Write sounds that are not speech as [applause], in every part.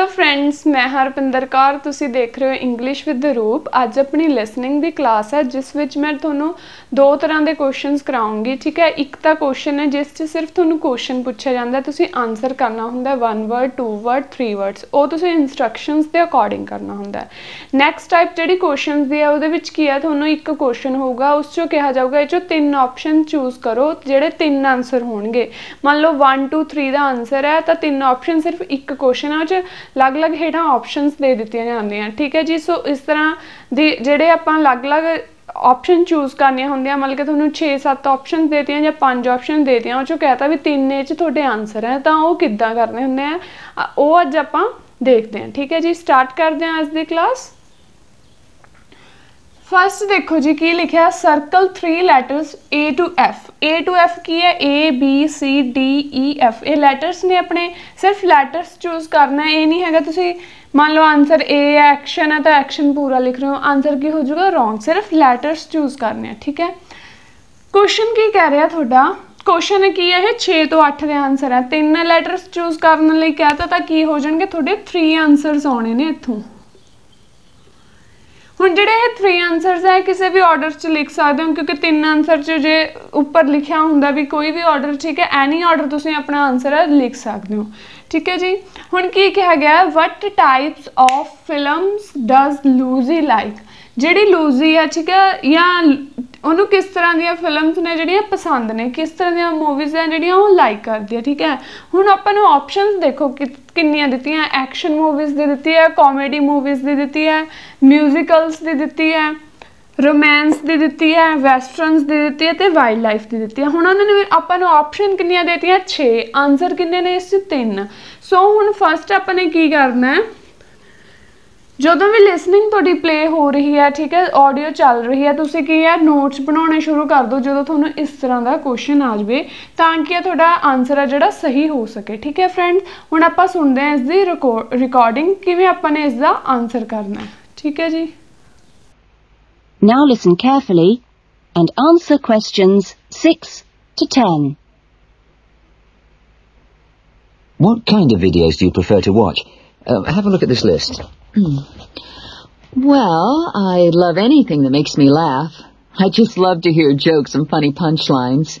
Hello friends ਮੈਂ ਹਰਪਿੰਦਰ ਕੌਰ, ਤੁਸੀਂ ਦੇਖ ਰਹੇ ਹੋ ਇੰਗਲਿਸ਼ ਵਿਦ ਰੂਪ ਅੱਜ ਆਪਣੀ ਲਿਸਨਿੰਗ ਦੀ ਕਲਾਸ ਹੈ, ਜਿਸ ਵਿੱਚ ਮੈਂ ਤੁਹਾਨੂੰ ਦੋ ਤਰ੍ਹਾਂ ਦੇ ਕੁਐਸਚਨਸ ਕਰਾਉਂਗੀ, ਠੀਕ ਹੈ? ਇੱਕ ਤਾਂ ਕੁਐਸਚਨ ਹੈ, ਜਿਸ 'ਚ ਸਿਰਫ ਤੁਹਾਨੂੰ ਕੁਐਸਚਨ ਪੁੱਛਿਆ ਜਾਂਦਾ, ਤੁਸੀਂ ਆਨਸਰ ਕਰਨਾ ਹੁੰਦਾ one word two word three words ਉਹ ਤੁਸੀਂ ਇਨਸਟਰਕਸ਼ਨਸ ਦੇ ਅਕੋਰਡਿੰਗ ਕਰਨਾ ਹੁੰਦਾ ਨੈਕਸਟ ਟਾਈਪ ਜਿਹੜੀ ਕੁਐਸਚਨਸ ਦੀ ਹੈ, ਉਹਦੇ ਵਿੱਚ ਕੀ ਹੈ? ਤੁਹਾਨੂੰ ਇੱਕ ਕੁਐਸਚਨ ਹੋਊਗਾ, ਉਸ 'ਚੋਂ ਕਿਹਾ ਜਾਊਗਾ, ਇਹ 'ਚੋਂ ਤਿੰਨ ਆਪਸ਼ਨ ਚੂਜ਼ ਕਰੋ, ਜਿਹੜੇ ਤਿੰਨ ਆਨਸਰ ਹੋਣਗੇ। ਮੰਨ ਲਓ 1 2 3 ਦਾ ਆਨਸਰ ਹੈ, ਤਾਂ ਤਿੰਨ ਆਪਸ਼ਨ ਸਿਰਫ ਇੱਕ ਕੁਐਸਚਨ ਹੈ, ਉਹ 'ਚ ਅਲੱਗ-ਅਲੱਗ ਹੇਠਾਂ ਆਪਸ਼ਨਸ ਦੇ ਦਿੱਤੀਆਂ ਜਾਂਦੀਆਂ। ਠੀਕ ਹੈ ਜੀ, ਸੋ ਇਸ ਤਰ੍ਹਾਂ ਦੀ ਜਿਹੜੇ ਆਪਾਂ ਅਲੱਗ-ਅਲੱਗ ਆਪਸ਼ਨ ਚੂਜ਼ ਕਰਨੀਆਂ ਹੁੰਦੀਆਂ, ਮਤਲਬ ਕਿ ਤੁਹਾਨੂੰ 6-7 ਆਪਸ਼ਨ ਦੇਤੀਆਂ ਜਾਂ 5 ਆਪਸ਼ਨ ਦੇਤੀਆਂ, ਉਹ ਚੋਂ ਕਹਤਾ ਵੀ ਤਿੰਨ ਇਹ ਚ ਤੁਹਾਡੇ ਆਨਸਰ ਹੈ, ਤਾਂ ਉਹ ਕਿੱਦਾਂ ਕਰਨੇ ਹੁੰਦੇ ਆ? ਉਹ ਅੱਜ ਆਪਾਂ ਦੇਖਦੇ ਹਾਂ। ਠੀਕ ਹੈ ਜੀ ਸਟਾਰਟ ਕਰਦੇ ਹਾਂ ਅੱਜ ਦੀ ਕਲਾਸ ਫਸਟ ਦੇਖੋ ਜੀ, ਕੀ ਲਿਖਿਆ? Circle 3 letters A to F A to F ਕੀ ਹੈ? A, B, C, D E F ਇਹ ਲੈਟਰਸ ਨੇ ਆਪਣੇ। ਸਿਰਫ ਲੈਟਰਸ ਚੂਜ਼ ਕਰਨਾ ਇਹ ਨਹੀਂ ਹੈਗਾ, ਤੁਸੀਂ ਮੰਨ ਲਓ ਆਨਸਰ A ਹੈ ਐਕਸ਼ਨ ਹੈ, ਤਾਂ ਐਕਸ਼ਨ ਪੂਰਾ ਲਿਖ ਰਹੇ ਹੋ। ਆਨਸਰ ਕੀ ਹੋ ਜਾਊਗਾ? ਰੋਂਗ ਸਿਰਫ ਲੈਟਰਸ ਚੂਜ਼ ਕਰਨੇ ਆ, ਠੀਕ ਹੈ? ਕੁਐਸਚਨ ਕੀ ਕਹਿ ਰਿਹਾ ਤੁਹਾਡਾ? ਕੁਐਸਚਨ ਕੀ ਹੈ? ਇਹ 6 ਤੋਂ 8 ਦੇ ਆਨਸਰ ਹੈ। ਤਿੰਨ ਲੈਟਰਸ ਚੂਜ਼ ਕਰਨ ਲਈ ਕਹਤਾ ਤਾਂ ਕੀ ਹੋ ਜਾਣਗੇ? ਤੁਹਾਡੇ 3 ਆਨਸਰਸ ਆਉਣੇ ਨੇ ਇੱਥੋਂ। ਹੁਣ ਜਿਹੜੇ ਇਹ 3 ਆਨਸਰਸ ਹੈ ਕਿਸੇ ਵੀ ਆਰਡਰ 'ਚ ਲਿਖ ਸਕਦੇ ਹੋ, ਕਿਉਂਕਿ ਤਿੰਨ ਆਨਸਰ 'ਚ ਜੇ ਉੱਪਰ ਲਿਖਿਆ ਹੁੰਦਾ ਵੀ ਕੋਈ ਵੀ ਆਰਡਰ ਠੀਕ ਹੈ ਐਨੀ ਆਰਡਰ ਤੁਸੀਂ ਆਪਣਾ ਆਨਸਰ ਲਿਖ ਸਕਦੇ ਹੋ। ਠੀਕ ਹੈ ਜੀ? ਹੁਣ ਕੀ ਕਿਹਾ ਗਿਆ? What types of films does Lucy like ਜਿਹੜੀ ਲੂਜ਼ੀ ਆ ਠੀਕ ਹੈ, ਜਾਂ ਉਹਨੂੰ ਕਿਸ ਤਰ੍ਹਾਂ ਦੀਆਂ ਫਿਲਮਸ ਨੇ ਜਿਹੜੀਆਂ ਪਸੰਦ ਨੇ, ਕਿਸ ਤਰ੍ਹਾਂ ਦੀਆਂ ਮੂਵੀਜ਼ ਹੈ ਜਿਹੜੀਆਂ ਉਹ ਲਾਈਕ ਕਰਦੀ ਹੈ, ਠੀਕ ਹੈ। ਹੁਣ ਆਪਾਂ ਨੂੰ ਆਪਸ਼ਨਸ ਦੇਖੋ ਕਿੰਨੀਆਂ ਦਿੱਤੀਆਂ ਐਕਸ਼ਨ ਮੂਵੀਜ਼ ਦੀ ਦਿੱਤੀ ਹੈ ਕਾਮੇਡੀ ਮੂਵੀਜ਼ ਦੀ ਦਿੱਤੀ ਹੈ ਮਿਊਜ਼ੀਕਲਸ ਦੀ ਦਿੱਤੀ ਹੈ ਰੋਮਾਂਸ ਦੀ ਦਿੱਤੀ ਹੈ ਵੈਸਟਰਨਸ ਦੀ ਦਿੱਤੀ ਹੈ ਤੇ ਵਾਈਲਡ ਲਾਈਫ ਦੀ ਦਿੱਤੀ ਹੈ। ਹੁਣ ਉਹਨਾਂ ਨੇ ਆਪਾਂ ਨੂੰ ਆਪਸ਼ਨ ਕਿੰਨੀਆਂ ਦਿੱਤੀਆਂ? 6 ਆਨਸਰ ਕਿੰਨੇ ਨੇ? ਇਸ 'ਚ 3 ਸੋ ਹੁਣ ਫਸਟ ਆਪਾਂ ਨੇ ਕੀ ਕਰਨਾ ਹੈ? ਜਦੋਂ ਵੀ ਲਿਸਨਿੰਗ ਤੁਹਾਡੀ ਪਲੇ ਹੋ ਰਹੀ ਹੈ ਠੀਕ ਹੈ ਆਡੀਓ ਚੱਲ ਰਹੀ ਹੈ ਤੁਸੀਂ ਕੀ ਹੈ ਨੋਟਸ ਬਣਾਉਣੇ ਸ਼ੁਰੂ ਕਰ ਦਿਓ ਜਦੋਂ ਤੁਹਾਨੂੰ ਇਸ ਤਰ੍ਹਾਂ ਦਾ ਕੁਐਸਚਨ ਆ ਜਾਵੇ ਤਾਂ ਕਿ ਤੁਹਾਡਾ ਆਨਸਰ ਹੈ ਜਿਹੜਾ ਸਹੀ ਹੋ ਸਕੇ ਠੀਕ ਹੈ ਫਰੈਂਡ ਹੁਣ ਆਪਾਂ ਸੁਣਦੇ ਹਾਂ ਇਸ ਦੀ ਰਿਕਾਰਡਿੰਗ ਕਿਵੇਂ ਆਪਾਂ ਨੇ ਇਸ ਦਾ ਆਨਸਰ ਕਰਨਾ ਹੈ ਠੀਕ ਹੈ ਜੀ Now listen carefully and answer questions 6 to 10. What kind of videos do you prefer to watch? Uh, have a look at this list. Well, I love anything that makes me laugh. I just love to hear jokes and funny punchlines.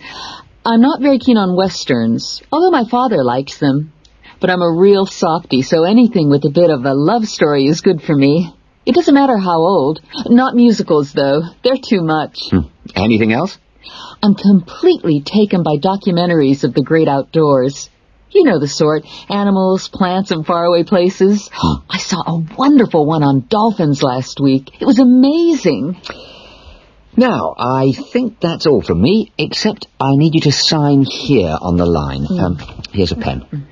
I'm not very keen on westerns, although my father likes them. But I'm a real softy, so anything with a bit of a love story is good for me. It doesn't matter how old. Not musicals, though. They're too much. Hmm. Anything else? I'm completely taken by documentaries of the great outdoors. You know the sort. Animals, plants, and faraway places. I saw a wonderful one on dolphins last week. It was amazing. Now, I think that's all from me, except I need you to sign here on the line. Mm. Um, here's a pen.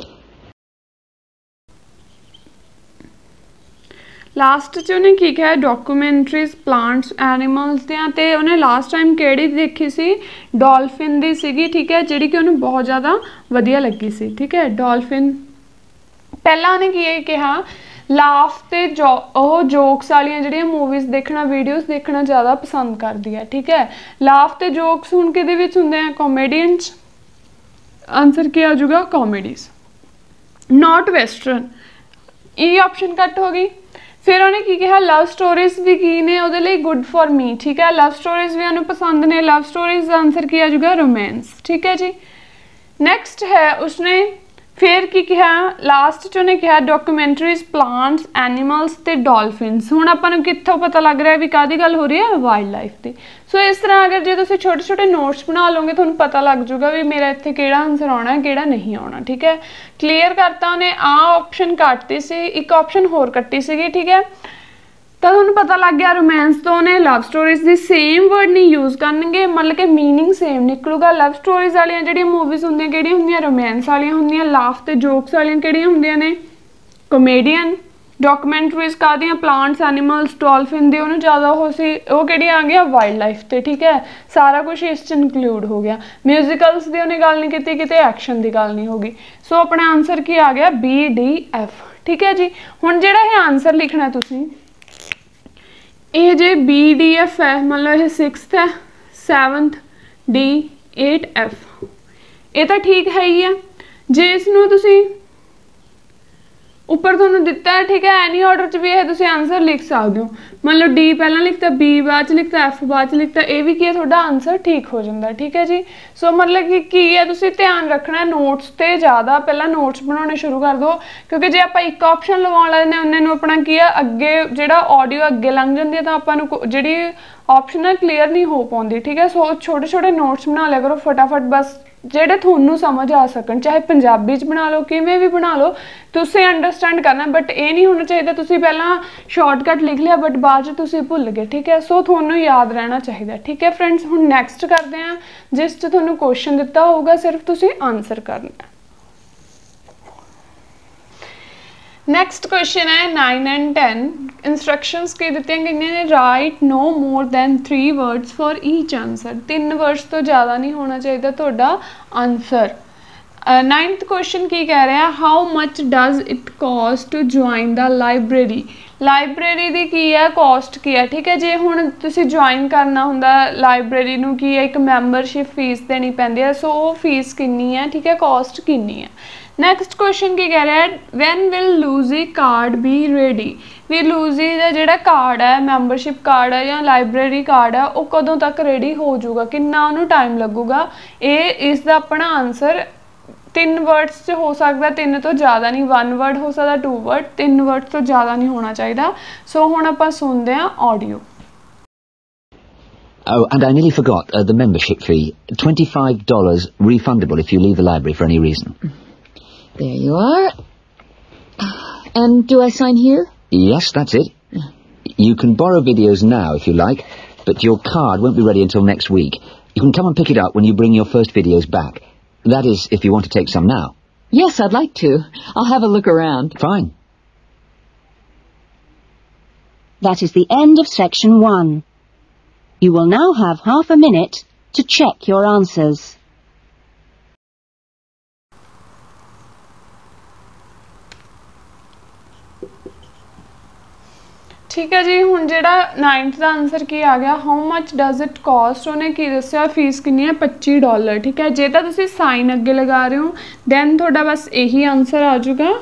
Last 'ਚ ਉਹਨੇ ਕੀ ਕਿਹਾ? Documentaries plants animals ਦੀਆਂ ਤੇ ਉਹਨੇ last time ਕਿਹੜੀ ਦੇਖੀ ਸੀ? Dolphin ਦੀ ਸੀਗੀ, ਠੀਕ ਹੈ, ਜਿਹੜੀ ਕਿ ਉਹਨੂੰ ਬਹੁਤ ਜ਼ਿਆਦਾ ਵਧੀਆ ਲੱਗੀ ਸੀ, ਠੀਕ ਹੈ ਡਾਲਫਿਨ ਪਹਿਲਾਂ ਉਹਨੇ ਕੀ ਕਿਹਾ? ਲਾਫ ਤੇ ਉਹ ਜੋਕਸ ਵਾਲੀਆਂ ਜਿਹੜੀਆਂ ਮੂਵੀਜ਼ ਦੇਖਣਾ ਵੀਡੀਓਜ਼ ਦੇਖਣਾ ਜ਼ਿਆਦਾ ਪਸੰਦ ਕਰਦੀ ਹੈ, ਠੀਕ ਹੈ। ਲਾਫ ਤੇ ਜੋਕਸ ਹੁਣ ਕਿਹਦੇ ਵਿੱਚ ਹੁੰਦੇ ਆ? ਕਾਮੇਡੀਅਨਸ ਆਨਸਰ ਕੀ ਆ ਜਾਊਗਾ? ਕਾਮੇਡੀਜ਼ ਨਾਟ ਵੈਸਟਰਨ ਇਹ ਆਪਸ਼ਨ ਕੱਟ ਹੋ ਗਈ? ਫਿਰ ਉਹਨੇ ਕੀ ਕਿਹਾ? ਲਵ ਸਟੋਰੀਜ਼ ਵੀ ਕੀ ਨੇ ਉਹਦੇ ਲਈ? ਗੁੱਡ ਫॉर ਮੀ ਠੀਕ ਹੈ? ਲਵ ਸਟੋਰੀਜ਼ ਵੀ ਉਹਨੂੰ ਪਸੰਦ ਨੇ। ਲਵ ਸਟੋਰੀਜ਼ ਦਾ ਆਨਸਰ ਕੀ ਆ ਜਾਊਗਾ? ਰੋਮਾਂਸ ਠੀਕ ਹੈ ਜੀ? ਨੈਕਸਟ ਹੈ ਉਸਨੇ ਫਿਰ ਕੀ ਕਿਹਾ? ਲਾਸਟ ਚ ਉਹਨੇ ਕਿਹਾ ਡਾਕੂਮੈਂਟਰੀਜ਼ ਪਲਾਂਟਸ ਐਨੀਮਲਸ ਤੇ ਡਾਲਫਿਨਸ ਹੁਣ ਆਪਾਂ ਨੂੰ ਕਿੱਥੋਂ ਪਤਾ ਲੱਗ ਰਿਹਾ ਵੀ ਕਾਦੀ ਗੱਲ ਹੋ ਰਹੀ ਹੈ? ਵਾਈਲਡ ਲਾਈਫ ਦੀ। ਸੋ ਇਸ ਤਰ੍ਹਾਂ ਅਗਰ ਜੇ ਤੁਸੀਂ ਛੋਟੇ ਛੋਟੇ ਨੋਟਸ ਬਣਾ ਲਓਗੇ ਤੁਹਾਨੂੰ ਪਤਾ ਲੱਗ ਜਾਊਗਾ ਵੀ ਮੇਰਾ ਇੱਥੇ ਕਿਹੜਾ ਆਨਸਰ ਆਉਣਾ ਹੈ ਕਿਹੜਾ ਨਹੀਂ ਆਉਣਾ ਠੀਕ ਹੈ ਕਲੀਅਰ ਕਰਤਾ ਉਹਨੇ ਆ ਆਪਸ਼ਨ ਕੱਟਤੀ ਸੀ ਇੱਕ ਆਪਸ਼ਨ ਹੋਰ ਕੱਟੀ ਸੀਗੀ ਠੀਕ ਹੈ ਤਾਂ ਤੁਹਾਨੂੰ ਪਤਾ ਲੱਗ ਗਿਆ ਰੋਮਾਂਸ ਤੋਂ ਨੇ ਲਵ ਸਟੋਰੀਜ਼ ਦੀ ਸੇਮ ਵਰਡ ਨਹੀਂ ਯੂਜ਼ ਕਰਨਗੇ ਮਤਲਬ ਕਿ मीनिंग ਸੇਮ ਨਿਕਲੂਗਾ ਲਵ ਸਟੋਰੀਜ਼ ਵਾਲੀਆਂ ਜਿਹੜੀਆਂ ਮੂਵੀਜ਼ ਹੁੰਦੀਆਂ ਕਿਹੜੀਆਂ ਹੁੰਦੀਆਂ ਰੋਮਾਂਸ ਵਾਲੀਆਂ ਹੁੰਦੀਆਂ ਲਾਫ ਤੇ ਜੋਕਸ ਵਾਲੀਆਂ ਕਿਹੜੀਆਂ ਹੁੰਦੀਆਂ ਨੇ ਕਮੇਡੀਅਨ ਡਾਕੂਮੈਂਟਰੀਜ਼ ਕਾਦੀਆਂ ਪਲਾਂਟਸ ਐਨੀਮਲਸ ਡੋਲਫਿਨ ਦੇ, ਉਹਨੂੰ ਜ਼ਿਆਦਾ ਉਹ ਸੀ, ਉਹ ਕਿਹੜੀ ਆ ਗਿਆ ਵਾਈਲਡ ਲਾਈਫ ਤੇ, ਠੀਕ ਹੈ? ਸਾਰਾ ਕੁਝ ਇਸ ਚ ਇਨਕਲੂਡ ਹੋ ਗਿਆ। ਮਿਊਜ਼ੀਕਲਸ ਦੀ ਉਹਨੇ ਗੱਲ ਨਹੀਂ ਕੀਤੀ, ਕਿਤੇ ਐਕਸ਼ਨ ਦੀ ਗੱਲ ਨਹੀਂ ਹੋਗੀ ਸੋ ਆਪਣਾ ਆਨਸਰ ਕੀ ਆ ਗਿਆ? ਬੀ ਡੀ ਐਫ ਠੀਕ ਹੈ ਜੀ? ਹੁਣ ਜਿਹੜਾ ਇਹ ਆਨਸਰ ਲਿਖਣਾ ਤੁਸੀਂ, ਇਹ ਜੇ ਬੀ ਡੀ ਐਫ ਹੈ, ਮਤਲਬ ਇਹ 6th ਹੈ 7th ਡੀ 8 ਐਫ ਇਹ ਤਾਂ ਠੀਕ ਹੈ ਹੀ ਆ ਜੇ ਇਸ ਨੂੰ ਤੁਸੀਂ ਉੱਪਰ ਤੁਹਾਨੂੰ ਦਿੱਤਾ ਹੈ, ਠੀਕ ਹੈ? ਐਨੀ ਆਰਡਰ 'ਚ ਵੀ ਇਹ ਤੁਸੀਂ ਆਨਸਰ ਲਿਖ ਸਕਦੇ ਹੋ। ਮੰਨ ਲਓ ਡੀ ਪਹਿਲਾਂ ਲਿਖਤਾ ਬੀ ਬਾਅਦ 'ਚ ਲਿਖਤਾ ਐਫ ਬਾਅਦ 'ਚ ਲਿਖਤਾ, ਇਹ ਵੀ ਕੀ ਹੈ? ਤੁਹਾਡਾ ਆਨਸਰ ਠੀਕ ਹੋ ਜਾਂਦਾ, ਠੀਕ ਹੈ ਜੀ? ਸੋ ਮਤਲਬ ਕਿ ਕੀ ਹੈ? ਤੁਸੀਂ ਧਿਆਨ ਰੱਖਣਾ ਨੋਟਸ ਤੇ ਜ਼ਿਆਦਾ ਪਹਿਲਾਂ ਨੋਟਸ ਬਣਾਉਣੇ ਸ਼ੁਰੂ ਕਰ ਦਿਓ, ਕਿਉਂਕਿ ਜੇ ਆਪਾਂ ਇੱਕ ਆਪਸ਼ਨ ਲਵਾਉਣ ਲੱਗਦੇ ਨੇ, ਉਹਨਾਂ ਨੂੰ ਆਪਣਾ ਕੀ ਹੈ ਅੱਗੇ ਜਿਹੜਾ ਆਡੀਓ ਅੱਗੇ ਲੰਘ ਜਾਂਦੀ ਹੈ ਤਾਂ ਆਪਾਂ ਨੂੰ ਜਿਹੜੀ ਆਪਸ਼ਨ ਹੈ ਕਲੀਅਰ ਨਹੀਂ ਹੋ ਪਾਉਂਦੀ, ਠੀਕ ਹੈ? ਸੋ ਛੋਟੇ ਛੋਟੇ ਨੋਟਸ ਬਣਾ ਲਿਆ ਕਰੋ, ਫਟਾਫਟ ਬਸ ਜਿਹੜੇ ਤੁਹਾਨੂੰ ਸਮਝ ਆ ਸਕਣ, ਚਾਹੇ ਪੰਜਾਬੀ ਚ ਬਣਾ ਲਓ, ਕਿਵੇਂ ਵੀ ਬਣਾ ਲਓ, ਤੁਸੀਂ ਅੰਡਰਸਟੈਂਡ ਕਰਨਾ ਬਟ ਇਹ ਨਹੀਂ ਹੋਣਾ ਚਾਹੀਦਾ, ਤੁਸੀਂ ਪਹਿਲਾਂ ਸ਼ਾਰਟਕਟ ਲਿਖ ਲਿਆ ਬਟ ਬਾਅਦ ਚ ਤੁਸੀਂ ਭੁੱਲ ਗਏ, ਠੀਕ ਹੈ? ਸੋ ਤੁਹਾਨੂੰ ਯਾਦ ਰਹਿਣਾ ਚਾਹੀਦਾ, ਠੀਕ ਹੈ? ਫਰੈਂਡਸ ਹੁਣ ਨੈਕਸਟ ਕਰਦੇ ਹਾਂ। ਜਿਸ ਚ ਤੁਹਾਨੂੰ ਕੁਐਸਚਨ ਦਿੱਤਾ ਹੋਊਗਾ, ਸਿਰਫ ਤੁਸੀਂ ਆਨਸਰ ਕਰਨਾ ਹੈ। ਨੈਕਸਟ ਕੁਐਸਚਨ ਹੈ 9 ਐਂਡ 10 ਇਨਸਟਰਕਸ਼ਨਸ ਕੀ ਦਿੱਤੀਆਂ ਗਈਆਂ ਨੇ? Write no more than 3 words for each answer ਤਿੰਨ ਵਰਡਸ ਤੋਂ ਜ਼ਿਆਦਾ ਨਹੀਂ ਹੋਣਾ ਚਾਹੀਦਾ ਤੁਹਾਡਾ ਆਨਸਰ ਨਾਈਨਥ ਕੁਐਸਚਨ ਕੀ ਕਹਿ ਰਿਹਾ? How much does it cost to join the library library ਦੀ ਕੀ ਹੈ? ਕਾਸਟ ਕੀ ਹੈ? ਠੀਕ ਹੈ ਜੇ, ਹੁਣ ਤੁਸੀਂ ਜੁਆਇਨ ਕਰਨਾ ਹੁੰਦਾ ਲਾਇਬ੍ਰੇਰੀ ਨੂੰ ਕੀ ਹੈ? ਇੱਕ ਮੈਂਬਰਸ਼ਿਪ ਫੀਸ ਦੇਣੀ ਪੈਂਦੀ ਹੈ। ਸੋ ਉਹ ਫੀਸ ਕਿੰਨੀ ਹੈ? ਠੀਕ ਹੈ ਕਾਸਟ ਕਿੰਨੀ ਹੈ? ਨੈਕਸਟ ਕੁਐਸਚਨ ਕੀ ਕਹਿ ਰਿਹਾ? When will Lucy card be ready we Lucy ਦਾ ਜਿਹੜਾ ਕਾਰਡ ਹੈ ਮੈਂਬਰਸ਼ਿਪ ਕਾਰਡ ਹੈ ਜਾਂ ਲਾਇਬ੍ਰੇਰੀ ਕਾਰਡ ਹੈ, ਉਹ ਕਦੋਂ ਤੱਕ ਰੈਡੀ ਹੋ ਜਾਊਗਾ? ਕਿੰਨਾ ਉਹਨੂੰ ਟਾਈਮ ਲੱਗੂਗਾ? ਇਹ, ਇਸ ਦਾ ਆਪਣਾ answer ਤਿੰਨ ਵਰਡਸ 'ਚ ਹੋ ਸਕਦਾ ਤਿੰਨ ਤੋਂ ਜ਼ਿਆਦਾ ਨਹੀਂ ਵਨ ਵਰਡ ਹੋ ਸਕਦਾ ਟੂ ਵਰਡ ਤਿੰਨ ਵਰਡ ਤੋਂ ਜ਼ਿਆਦਾ ਨਹੀਂ ਹੋਣਾ ਚਾਹੀਦਾ ਸੋ ਹੁਣ ਆਪਾਂ ਸੁਣਦੇ ਹਾਂ audio Oh, and I nearly forgot uh, the membership fee. $25 refundable if you leave the library for any reason. There you are. And do I sign here? Yes, that's it. You can borrow videos now if you like, but your card won't be ready until next week. You can come and pick it up when you bring your first videos back. That is, if you want to take some now. Yes, I'd like to. I'll have a look around. Fine. That is the end of section one. You will now have half a minute to check your answers. ਠੀਕ ਹੈ ਜੀ ਹੁਣ ਜਿਹੜਾ 9th ਦਾ answer ਕੀ ਆ ਗਿਆ how much does it cost ਉਹਨੇ ਕੀ ਦੱਸਿਆ ਫੀਸ ਕਿੰਨੀ ਹੈ 25 ਡਾਲਰ ਠੀਕ ਹੈ ਜੇ ਤਾਂ ਤੁਸੀਂ ਸਾਈਨ ਅੱਗੇ ਲਗਾ ਰਹੇ ਹੋ ਦੈਨ ਤੁਹਾਡਾ ਬਸ ਇਹੀ ਆਨਸਰ ਆ ਜਾਊਗਾ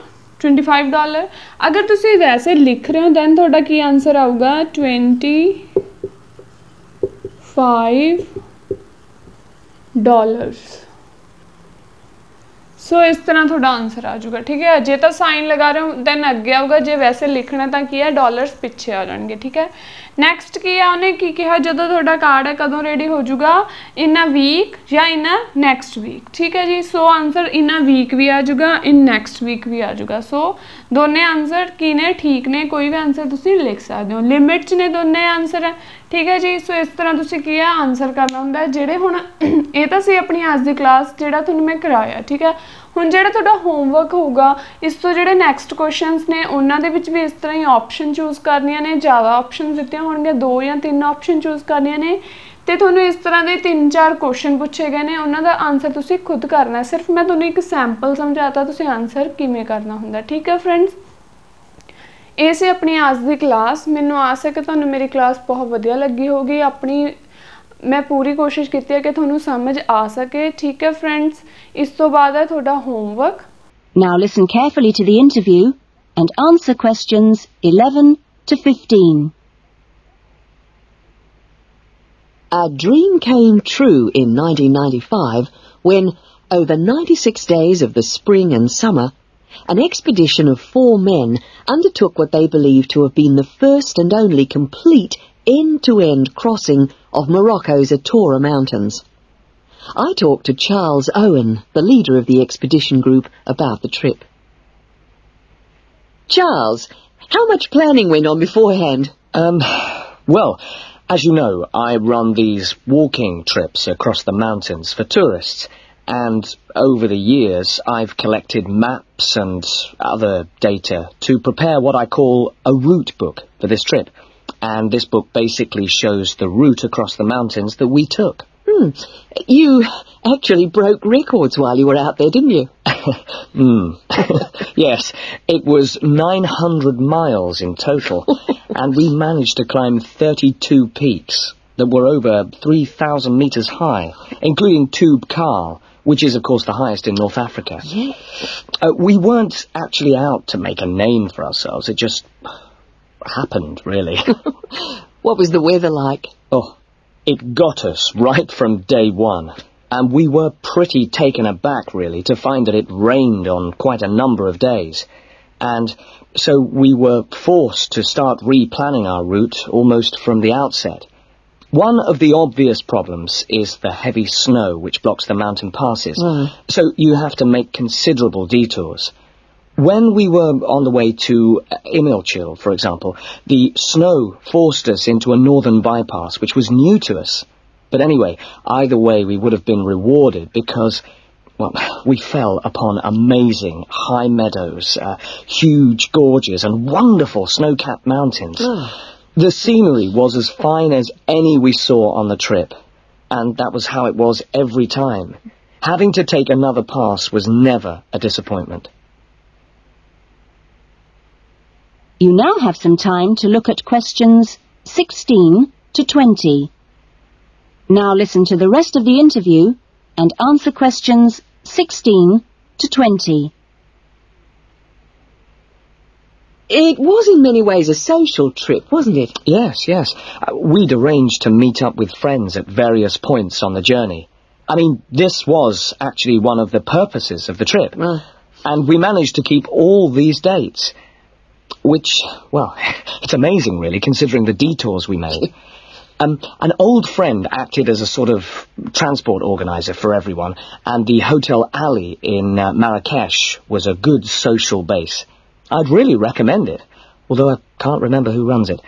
25 ਡਾਲਰ ਅਗਰ ਤੁਸੀਂ ਵੈਸੇ ਲਿਖ ਰਹੇ ਹੋ ਦੈਨ ਤੁਹਾਡਾ ਕੀ ਆਨਸਰ ਆਊਗਾ 25 ਡਾਲਰਸ ਸੋ ਇਸ ਤਰ੍ਹਾਂ ਤੁਹਾਡਾ ਆਨਸਰ ਆ ਜਾਊਗਾ ਠੀਕ ਹੈ ਜੇ ਤਾਂ ਸਾਈਨ ਲਗਾ ਰਹੇ ਹੋ ਦੈਨ ਅੱਗੇ ਆਊਗਾ ਜੇ ਵੈਸੇ ਲਿਖਣਾ ਤਾਂ ਕੀ ਹੈ ਡਾਲਰਸ ਪਿੱਛੇ ਆ ਜਾਣਗੇ ਠੀਕ ਹੈ ਨੈਕਸਟ ਕੀ ਆ ਉਹਨੇ ਕੀ ਕਿਹਾ? ਜਦੋਂ ਤੁਹਾਡਾ ਕਾਰਡ ਹੈ, ਕਦੋਂ ਰੈਡੀ ਹੋ ਜਾਊਗਾ? ਇਨ ਅ ਵੀਕ ਜਾਂ ਇਨ ਅ ਨੈਕਸਟ ਵੀਕ ਠੀਕ ਹੈ ਜੀ? ਸੋ ਆਨਸਰ ਇਨ ਅ ਵੀਕ ਵੀ ਆ ਜਾਊਗਾ ਇਨ ਨੈਕਸਟ ਵੀਕ ਵੀ ਆ ਜਾਊਗਾ। ਸੋ ਦੋਨੇ ਆਨਸਰ ਕੀ ਨੇ? ਠੀਕ ਨੇ? ਕੋਈ ਵੀ ਆਨਸਰ ਤੁਸੀਂ ਲਿਖ ਸਕਦੇ ਹੋ। ਲਿਮਿਟ 'ਚ ਨੇ ਦੋਨੇ ਆਨਸਰ ਹੈ ਠੀਕ ਹੈ ਜੀ? ਸੋ ਇਸ ਤਰ੍ਹਾਂ ਤੁਸੀਂ ਕੀ ਹੈ ਆਨਸਰ ਕਰਨਾ ਹੁੰਦਾ ਜਿਹੜੇ ਹੁਣ, ਇਹ ਤਾਂ ਸੀ ਆਪਣੀ ਅੱਜ ਦੀ ਕਲਾਸ ਜਿਹੜਾ ਤੁਹਾਨੂੰ ਮੈਂ ਕਰਾਇਆ। ਠੀਕ ਹੈ? ਹੁਣ ਜਿਹੜਾ ਤੁਹਾਡਾ ਹੋਮਵਰਕ ਹੋਊਗਾ, ਇਸ ਤੋਂ ਜਿਹੜੇ ਨੈਕਸਟ ਕੁਐਸਚਨਸ ਨੇ, ਉਹਨਾਂ ਦੇ ਵਿੱਚ ਵੀ ਇਸ ਤਰ੍ਹਾਂ ਹੀ ਆਪਸ਼ਨ ਚੂਜ਼ ਕਰਨੀਆਂ ਨੇ, ਜ਼ਿਆਦਾ ਆਪਸ਼ਨਸ ਦਿੱਤੀਆਂ ਹੋਣਗੀਆਂ, ਦੋ ਜਾਂ ਤਿੰਨ ਆਪਸ਼ਨ ਚੂਜ਼ ਕਰਨੀਆਂ ਨੇ। ਤੇ ਤੁਹਾਨੂੰ ਇਸ ਤਰ੍ਹਾਂ ਦੇ ਤਿੰਨ ਚਾਰ ਕੁਐਸਚਨ ਪੁੱਛੇ ਗਏ ਨੇ, ਉਹਨਾਂ ਦਾ ਆਨਸਰ ਤੁਸੀਂ ਖੁਦ ਕਰਨਾ। ਸਿਰਫ ਮੈਂ ਤੁਹਾਨੂੰ ਇੱਕ ਸੈਂਪਲ ਸਮਝਾਤਾ, ਤੁਸੀਂ ਆਨਸਰ ਕਿਵੇਂ ਕਰਨਾ ਹੁੰਦਾ, ਠੀਕ ਹੈ ਫਰੈਂਡਸ ਇਹ ਸੀ ਆਪਣੀ ਅੱਜ ਦੀ ਕਲਾਸ ਮੈਨੂੰ ਆਸ ਹੈ ਕਿ ਤੁਹਾਨੂੰ ਮੇਰੀ ਕਲਾਸ ਬਹੁਤ ਵਧੀਆ ਲੱਗੀ ਹੋਗੀ ਆਪਣੀ ਮੈਂ ਪੂਰੀ ਕੋਸ਼ਿਸ਼ ਕੀਤੀ ਹੈ ਕਿ ਤੁਹਾਨੂੰ ਸਮਝ ਆ ਸਕੇ ਠੀਕ ਹੈ ਫਰੈਂਡਸ ਇਸ ਤੋਂ ਬਾਅਦ ਹੈ ਤੁਹਾਡਾ homework Now listen carefully to the interview and answer questions 11 to 15. A dream came true in 1995 when, over 96 days of the spring and summer, an expedition of four men undertook what they believed to have been the first and only complete end-to-end crossing of Morocco's Atlas Mountains. I talked to Charles Owen, the leader of the expedition group, about the trip. Charles, how much planning went on beforehand? Um, well, as you know, I run these walking trips across the mountains for tourists, and over the years I've collected maps and other data to prepare what I call a route book for this trip. And this book basically shows the route across the mountains that we took. Hmm, you actually broke records while you were out there, didn't you? [laughs] Hmm. [laughs] yes, it was 900 miles in total, [laughs] and we managed to climb 32 peaks that were over 3,000 metres high, including Tubkal, which is, of course, the highest in North Africa. Yeah. Uh, we weren't actually out to make a name for ourselves. It just happened, really. [laughs] What was the weather like? oh, it got us right from day one. And we were pretty taken aback, really, to find that it rained on quite a number of days. And so we were forced to start replanning our route almost from the outset. One of the obvious problems is the heavy snow which blocks the mountain passes. Hmm. So you have to make considerable detours. When we were on the way to uh, Imilchil, for example, the snow forced us into a northern bypass, which was new to us. But anyway, either way, we would have been rewarded because, well, [laughs] we fell upon amazing high meadows, uh, huge gorges, and wonderful snow-capped mountains. The scenery was as fine as any we saw on the trip, and that was how it was every time. Having to take another pass was never a disappointment. You now have some time to look at questions 16 to 20. Now listen to the rest of the interview and answer questions 16 to 20. It was in many ways a social trip, wasn't it? Yes, yes. Uh, we'd arranged to meet up with friends at various points on the journey. I mean, this was actually one of the purposes of the trip. Uh, And we managed to keep all these dates. Which, well, [laughs] it's amazing really, considering the detours we made. Um, an old friend acted as a sort of transport organizer for everyone, and the Hotel Ali in uh, Marrakesh was a good social base. I'd really recommend it, although I can't remember who runs it.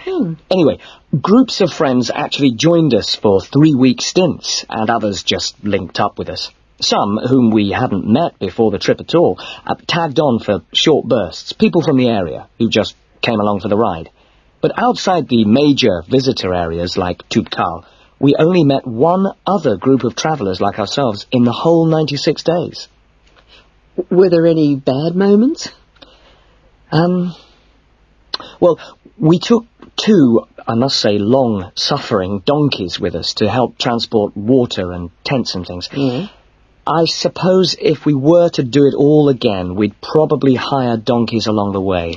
Anyway, groups of friends actually joined us for three-week stints, and others just linked up with us. Some, whom we hadn't met before the trip at all, uh, tagged on for short bursts, people from the area who just came along for the ride. But outside the major visitor areas like Tubkal, we only met one other group of travellers like ourselves in the whole 96 days. were there any bad moments? Um, well, we took two, I must say, long-suffering donkeys with us to help transport water and tents and things. I suppose if we were to do it all again, we'd probably hire donkeys along the way.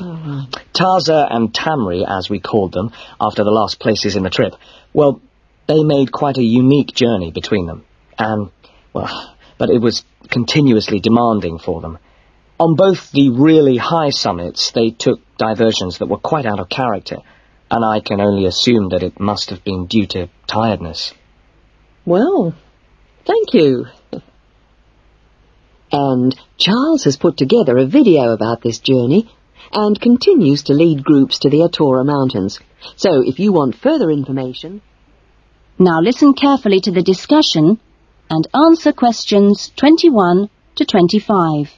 Taza and Tamri, as we called them, after the last places in the trip, well, they made quite a unique journey between them. And, well, but it was continuously demanding for them. On both the really high summits, they took diversions that were quite out of character, and I can only assume that it must have been due to tiredness. Well, thank you. And Charles has put together a video about this journey and continues to lead groups to the Atlas Mountains. So if you want further information, Now listen carefully to the discussion and answer questions 21 to 25.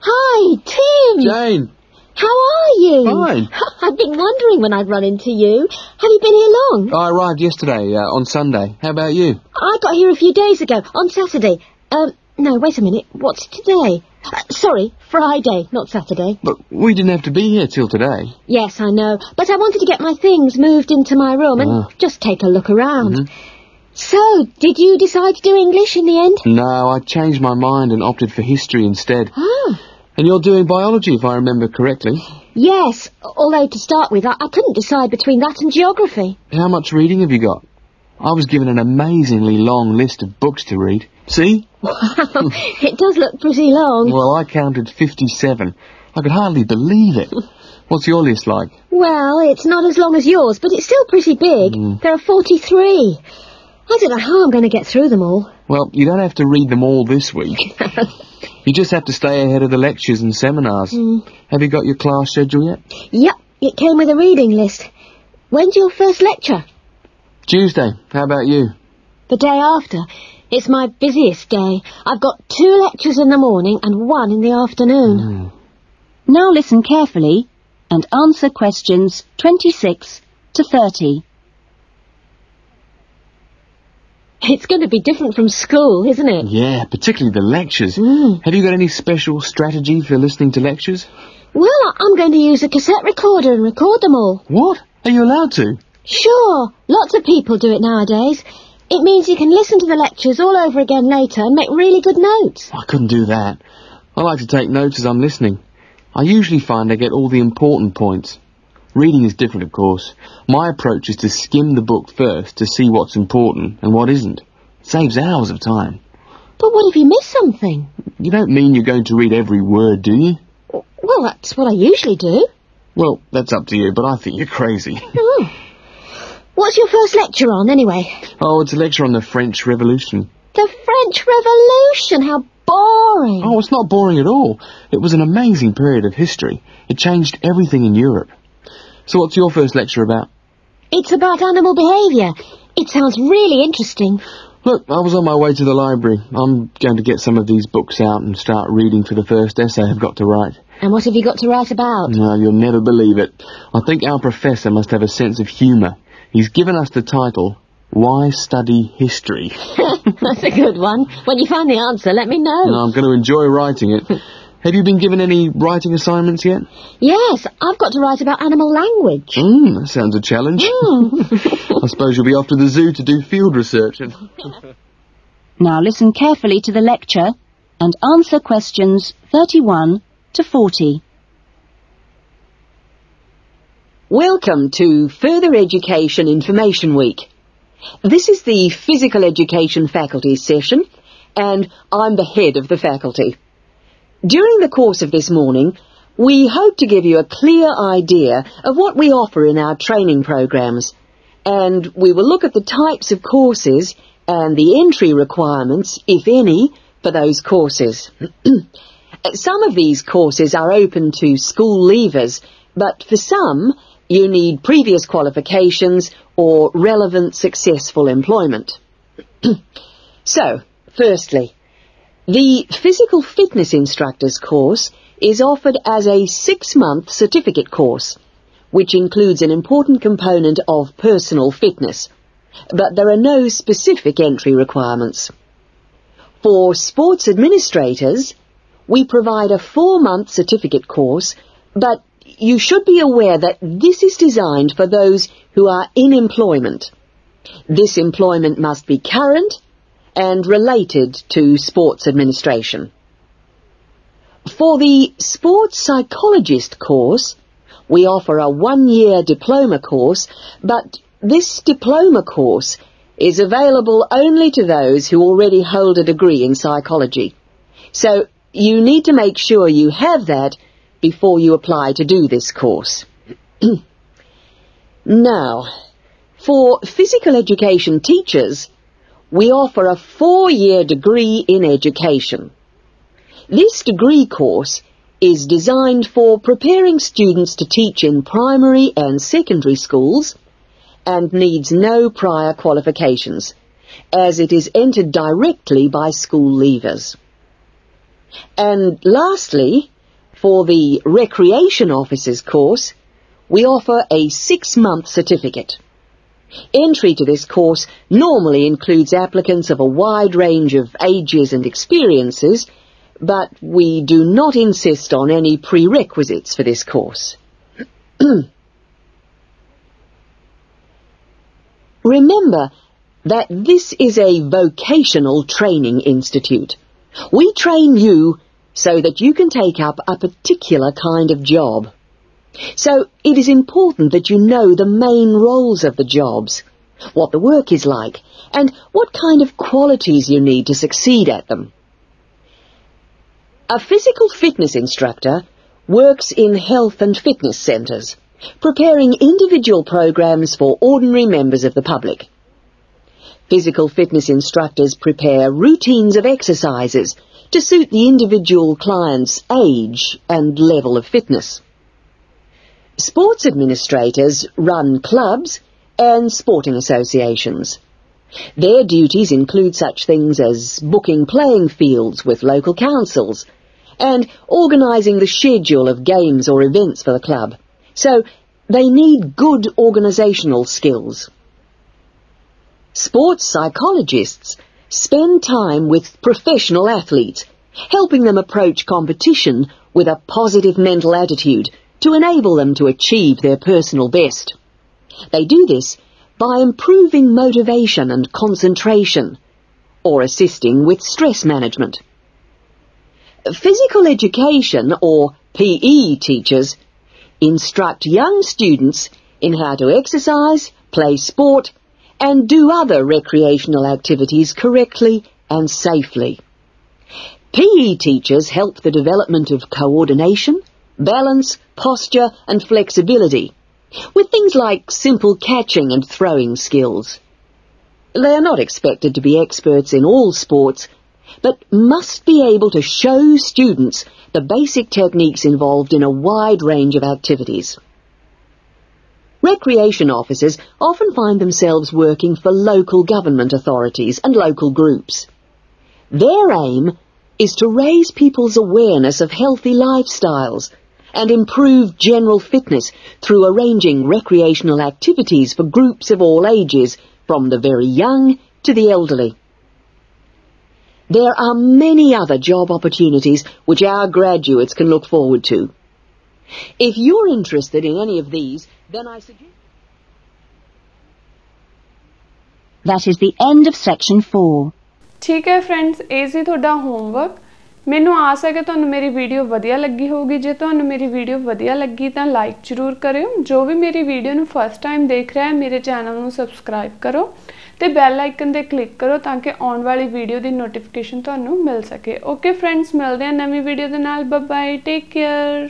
Hi, Tim. Jane, How are you? Fine. [laughs] I've been wondering when I'd run into you. Have you been here long? I arrived yesterday uh, on Sunday. How about you? I got here a few days ago, on Saturday. Um, no, wait a minute. What's today? Uh, sorry, Friday, not Saturday. But we didn't have to be here till today. Yes, I know. But I wanted to get my things moved into my room and Ah. just take a look around. So, did you decide to do English in the end? No, I changed my mind and opted for history instead. Ah, And you're doing biology, if I remember correctly. yes. Although, to start with, I, I couldn't decide between that and geography. How much reading have you got? I was given an amazingly long list of books to read. See? Wow, [laughs] [laughs] it does look pretty long. Well, I counted 57. I could hardly believe it. [laughs] What's your list like? Well, it's not as long as yours, but it's still pretty big. Mm. There are 43. I don't know how I'm going to get through them all. Well, you don't have to read them all this week. You just have to stay ahead of the lectures and seminars. Hmm. Have you got your class schedule yet? Yep, it came with a reading list. When's your first lecture? Tuesday. How about you? The day after. It's my busiest day. I've got two lectures in the morning and one in the afternoon. Hmm. Now listen carefully and answer questions 26 to 30. It's going to be different from school, isn't it? Yeah, particularly the lectures. Mm. Have you got any special strategy for listening to lectures? Well, I'm going to use a cassette recorder and record them all. What? Are you allowed to? Sure, lots of people do it nowadays. It means you can listen to the lectures all over again later and make really good notes. I couldn't do that. I like to take notes as I'm listening. I usually find I get all the important points. Reading is different, of course. My approach is to skim the book first to see what's important and what isn't. It saves hours of time. But what if you miss something? You don't mean you're going to read every word, do you? Well, that's what I usually do. Well, that's up to you, but I think you're crazy. [laughs] Oh. What's your first lecture on, anyway? oh, it's a lecture on the French Revolution. The French Revolution. How boring. Oh, it's not boring at all. It was an amazing period of history. It changed everything in Europe. So what's your first lecture about? It's about animal behaviour. It sounds really interesting. Look, I was on my way to the library. I'm going to get some of these books out and start reading for the first essay I've got to write. And what have you got to write about? No, you'll never believe it. I think our professor must have a sense of humour. He's given us the title, Why Study History? [laughs] That's a good one. When you find the answer, let me know. And I'm going to enjoy writing it. [laughs] Have you been given any writing assignments yet? Yes, I've got to write about animal language. Mm, that sounds a challenge. Hmm. [laughs] I suppose you'll be off to the zoo to do field research. [laughs] Now listen carefully to the lecture and answer questions 31 to 40. Welcome to Further Education Information Week. This is the Physical Education Faculty session, and I'm the head of the faculty. During the course of this morning, we hope to give you a clear idea of what we offer in our training programs, and we will look at the types of courses and the entry requirements, if any, for those courses. [clears throat] some of these courses are open to school leavers, but for some, you need previous qualifications or relevant successful employment. [clears throat] so, firstly, the Physical Fitness Instructors course is offered as a six-month certificate course, which includes an important component of personal fitness, but there are no specific entry requirements. For sports administrators, we provide a four-month certificate course, but you should be aware that this is designed for those who are in employment. This employment must be current and related to sports administration. For the sports psychologist course, we offer a one-year diploma course, but this diploma course is available only to those who already hold a degree in psychology. So you need to make sure you have that before you apply to do this course. [clears throat] now, for physical education teachers, we offer a four-year degree in education. This degree course is designed for preparing students to teach in primary and secondary schools and needs no prior qualifications, as it is entered directly by school leavers. And lastly, for the Recreation Officers course, we offer a six-month certificate. Entry to this course normally includes applicants of a wide range of ages and experiences, but we do not insist on any prerequisites for this course. [clears throat] Remember that this is a vocational training institute. We train you so that you can take up a particular kind of job. So it is important that you know the main roles of the jobs, what the work is like, and what kind of qualities you need to succeed at them. A physical fitness instructor works in health and fitness centres, preparing individual programs for ordinary members of the public. Physical fitness instructors prepare routines of exercises to suit the individual client's age and level of fitness. Sports administrators run clubs and sporting associations. Their duties include such things as booking playing fields with local councils and organising the schedule of games or events for the club. So they need good organisational skills. Sports psychologists spend time with professional athletes, helping them approach competition with a positive mental attitude to enable them to achieve their personal best. They do this by improving motivation and concentration, or assisting with stress management. Physical education, or PE teachers, instruct young students in how to exercise, play sport, and do other recreational activities correctly and safely. PE teachers help the development of coordination, balance, posture and flexibility, with things like simple catching and throwing skills. They are not expected to be experts in all sports, but must be able to show students the basic techniques involved in a wide range of activities. Recreation officers often find themselves working for local government authorities and local groups. Their aim is to raise people's awareness of healthy lifestyles and improve general fitness through arranging recreational activities for groups of all ages, from the very young to the elderly. There are many other job opportunities which our graduates can look forward to. If you're interested in any of these, then I suggest... That is the end of section 4. ਠੀਕ ਹੈ friends ਇਹ ਸੀ ਤੁਹਾਡਾ homework ਮੈਨੂੰ ਆਸ ਹੈ ਕਿ ਤੁਹਾਨੂੰ ਮੇਰੀ ਵੀਡੀਓ ਵਧੀਆ ਲੱਗੀ ਹੋਊਗੀ। ਜੇ ਤੁਹਾਨੂੰ ਮੇਰੀ ਵੀਡੀਓ ਵਧੀਆ ਲੱਗੀ ਤਾਂ ਲਾਈਕ ਜ਼ਰੂਰ ਕਰਿਓ। ਜੋ ਵੀ ਮੇਰੀ ਵੀਡੀਓ ਨੂੰ ਫਸਟ ਟਾਈਮ ਦੇਖ ਰਿਹਾ ਹੈ, ਮੇਰੇ ਚੈਨਲ ਨੂੰ ਸਬਸਕ੍ਰਾਈਬ ਕਰੋ ਤੇ ਬੈਲ ਆਈਕਨ ਤੇ ਕਲਿੱਕ ਕਰੋ ਤਾਂ ਕਿ ਆਉਣ ਵਾਲੀ ਵੀਡੀਓ ਦੀ ਨੋਟੀਫਿਕੇਸ਼ਨ ਤੁਹਾਨੂੰ ਮਿਲ ਸਕੇ। ਓਕੇ ਫਰੈਂਡਸ ਮਿਲਦੇ ਹਾਂ ਨਵੀਂ ਵੀਡੀਓ ਦੇ ਨਾਲ। Bye take care